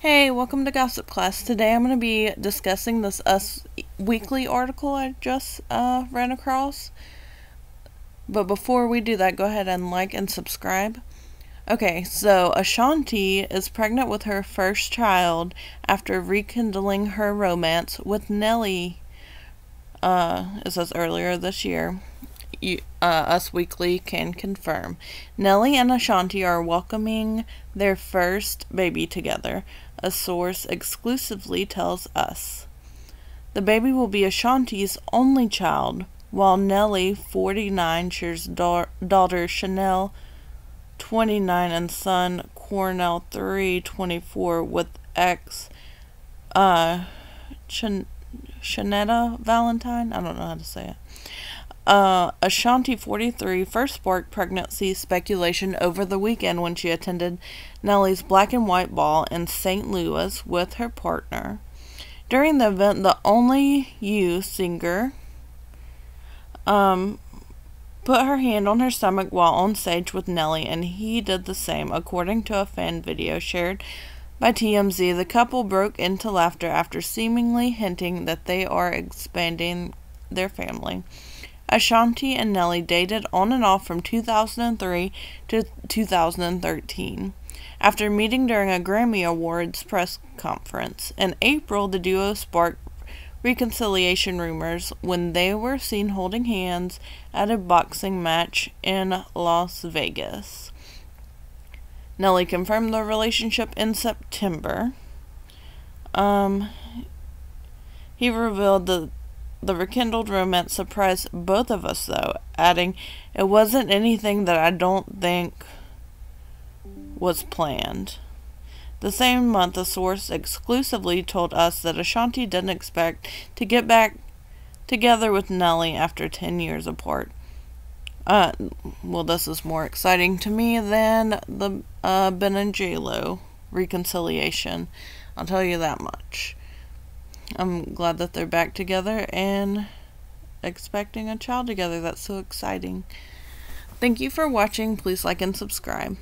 Hey, welcome to Gossip Klass. Today I'm going to be discussing this Us Weekly article I just uh, ran across. But before we do that, go ahead and like and subscribe. Okay, so Ashanti is pregnant with her first child after rekindling her romance with Nelly. Uh, it says earlier this year. Uh, Us Weekly can confirm. Nelly and Ashanti are welcoming their first baby together a source exclusively tells us. The baby will be Ashanti's only child, while Nelly, 49, shares da- daughter Chanelle, 29, and son Cornell, 3, 24, with ex uh, Ch- Channetta Valentine. I don't know how to say it. Uh, Ashanti 43 first sparked pregnancy speculation over the weekend when she attended Nelly's black and white ball in St. Louis with her partner. During the event, the Only You singer um, put her hand on her stomach while on stage with Nelly, and he did the same, according to a fan video shared by TMZ. The couple broke into laughter after seemingly hinting that they are expanding their family. Ashanti and Nelly dated on and off from 2003 to 2013. After meeting during a Grammy Awards press conference in April, the duo sparked reconciliation rumors when they were seen holding hands at a boxing match in Las Vegas. Nelly confirmed their relationship in September. Um, he revealed that the rekindled romance surprised both of us, though, adding, It wasn't anything that I don't think was planned. The same month, a source exclusively told us that Ashanti didn't expect to get back together with Nelly after 10 years apart. Uh, well, this is more exciting to me than the uh, Ben and J Lo reconciliation. I'll tell you that much. I'm glad that they're back together and expecting a child together. That's so exciting. Thank you for watching. Please like and subscribe.